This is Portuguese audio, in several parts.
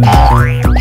Bye.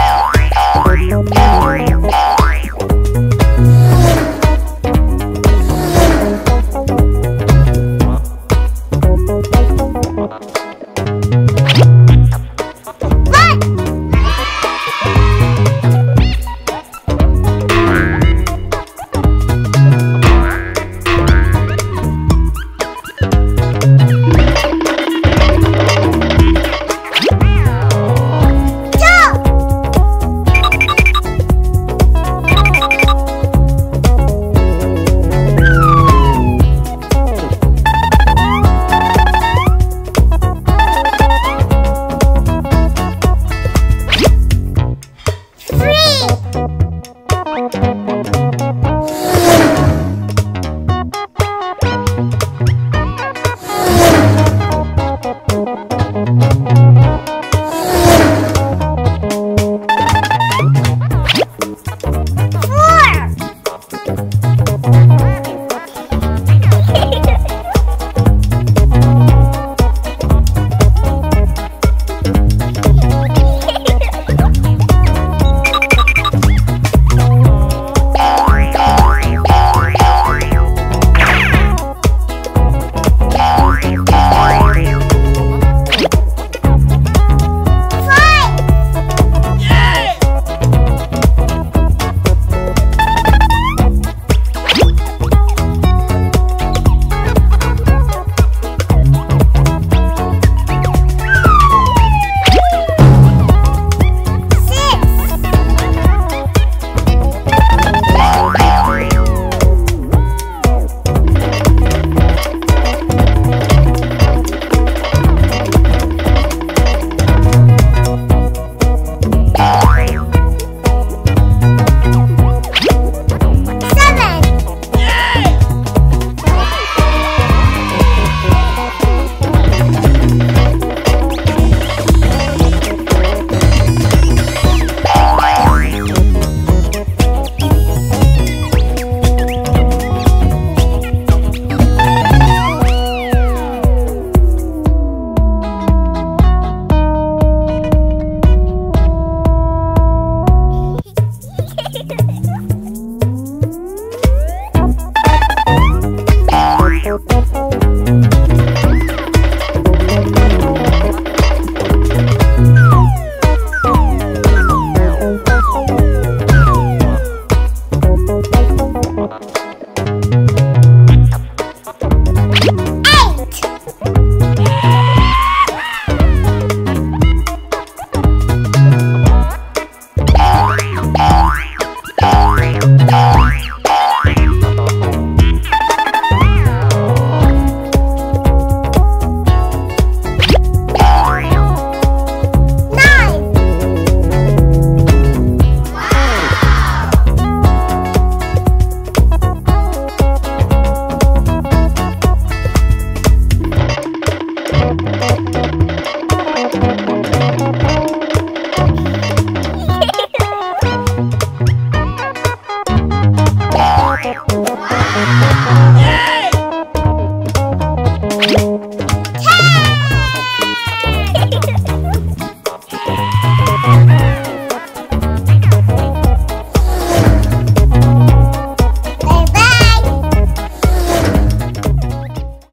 Música